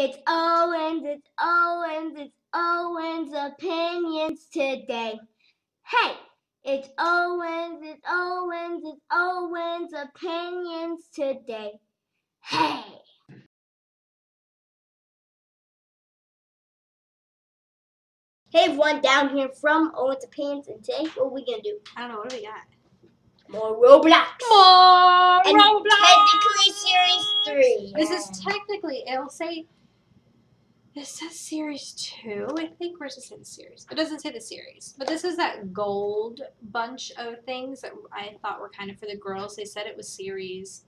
It's Owens, it's Owens, it's Owens opinions today. Hey, it's Owens, it's Owens, it's Owens opinions today. Hey. Hey everyone, down here from Owens Opinions, and today what are we gonna do? I don't know. What do we got? More Roblox. More and Roblox. technically series three. This is technically. It'll say. It says series two. I think where's it say the series? It doesn't say the series, but this is that gold bunch of things that I thought were kind of for the girls. They said it was series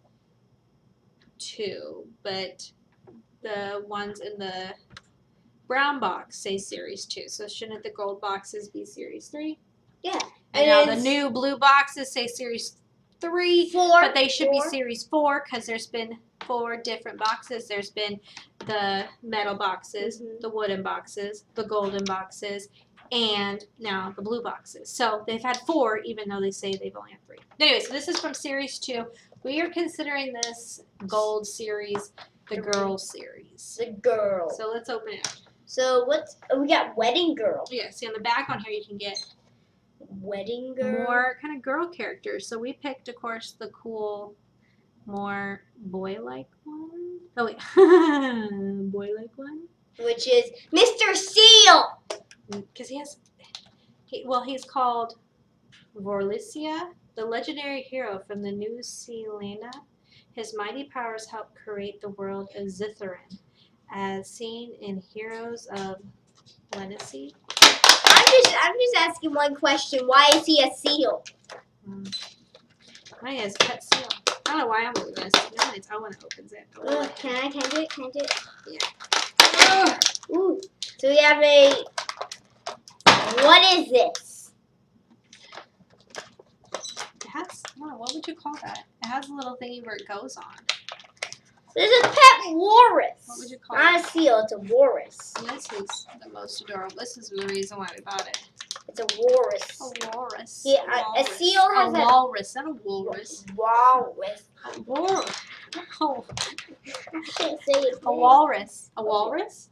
two, but the ones in the brown box say series two. So shouldn't the gold boxes be series three? yeah. And now the new blue boxes say series three, four, but they should four. be series four because there's been four different boxes. There's been the metal boxes, Mhm. the wooden boxes, the golden boxes, and now the blue boxes. So they've had four, even though they say they've only had three. Anyway, so this is from series two. We are considering this gold series the girl series. the girl. So let's open it up. So what's oh, we got wedding girl. Yeah, see on the back on here you can get Wedding girl. more kind of girl characters. So we picked, of course, the cool, more boy-like one. Oh wait, boy-like one, which is Mr. Seal. because he has, he, well, he's called Vorlicia, the legendary hero from the New Selena. His mighty powers help create the world of Zitharin, as seen in Heroes of Lenacy. I'm just I'm just asking one question. Why is he a seal? Hmm. Mine is pet seal. I don't know why I'm doing this. No, it's Owen that opens it. Ugh, can I can I do it? Can I do it? Yeah. Ugh. Ooh. So we have a what is this? It has, I what would you call that? It has a little thingy where it goes on. This is pet walrus. What would you call Not it? a seal, it's a walrus. And this is the most adorable. This is the reason why we bought it. It's a walrus. A walrus. Yeah, uh, a- a seal has a a- walrus, not a walrus. Walrus. A walrus. Oh, I can't say it. a walrus. A walrus?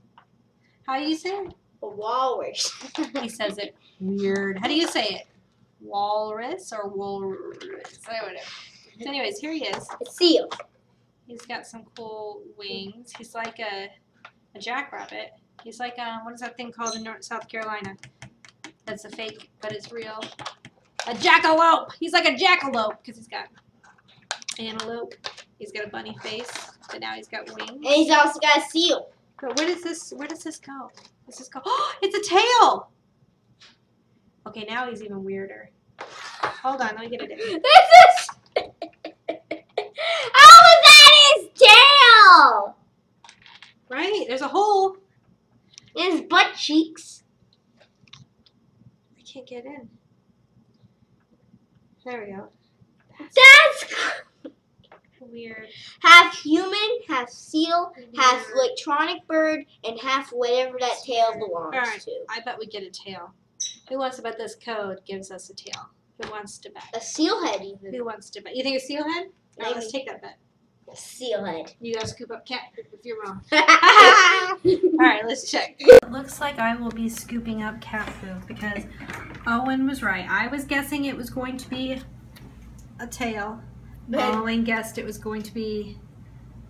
How do you say it? A walrus. He says it weird. How do you say it? Walrus or walrus? I don't know. So anyways, here he is. A seal. He's got some cool wings. He's like a, a jackrabbit. He's like a, what is that thing called in North, South Carolina? That's a fake, but it's real. A jackalope. He's like a jackalope because he's got antelope. He's got a bunny face, but now he's got wings. And he's also got a seal. But where does this? Where does this go? Does this go? Oh, it's a tail. Okay, now he's even weirder. Hold on, let me get it in. This is. How oh, is that his tail? Right, there's a hole. His butt cheeks. Can't get in. There we go. That's Weird. half human, half seal, half electronic bird, and half whatever that tail belongs Alright. to. I bet we get a tail. Who wants to bet this code gives us a tail? Who wants to bet? A seal head, even. Who wants to bet? You think a seal head? All right, let's take that bet. A seal head. You gotta scoop up cat poop if you're wrong. Alright, let's check. It looks like I will be scooping up cat poop because Owen was right. I was guessing it was going to be a tail. But Owen guessed it was going to be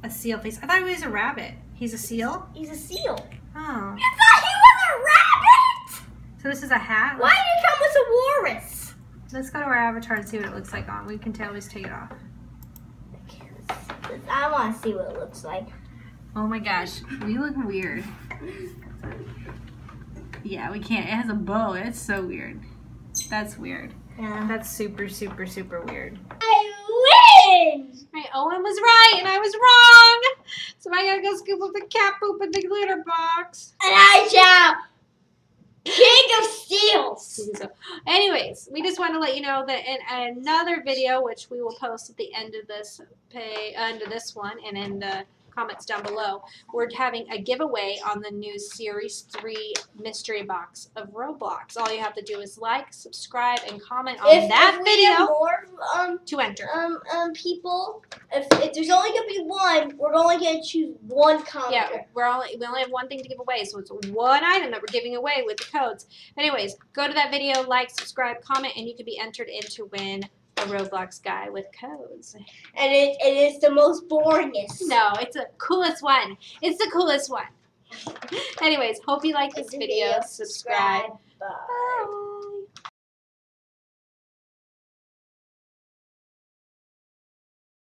a seal face. I thought he was a rabbit. He's a seal? he's a seal. Oh. You thought he was a rabbit? So this is a hat? Why did he come with a walrus? Let's go to our avatar and see what it looks like on. We can tell always take it off. I want to see what it looks like. Oh my gosh, we look weird. Yeah, we can't. It has a bow. It's so weird. That's weird. Yeah. That's super, super, super weird. I win! Owen was right and I was wrong. So I gotta go scoop up the cat poop in the glitter box. And I shall King of Steals. Anyways, we just want to let you know that in another video, which we will post at the end of this pay, end of this one, and in the comments down below. We're having a giveaway on the new Series 3 mystery box of Roblox. All you have to do is like, subscribe, and comment on if, that if video more um to enter. um um people, if, if there's only gonna be one, we're only gonna choose one commenter. Yeah, we're only we only have one thing to give away, so it's one item that we're giving away with the codes. Anyways, go to that video, like, subscribe, comment, and you could be entered in to win a Roblox guy with codes. And it, it is the most boringest. No, it's the coolest one. It's the coolest one. Anyways, hope you like this video. video, Subscribe. Bye. Bye.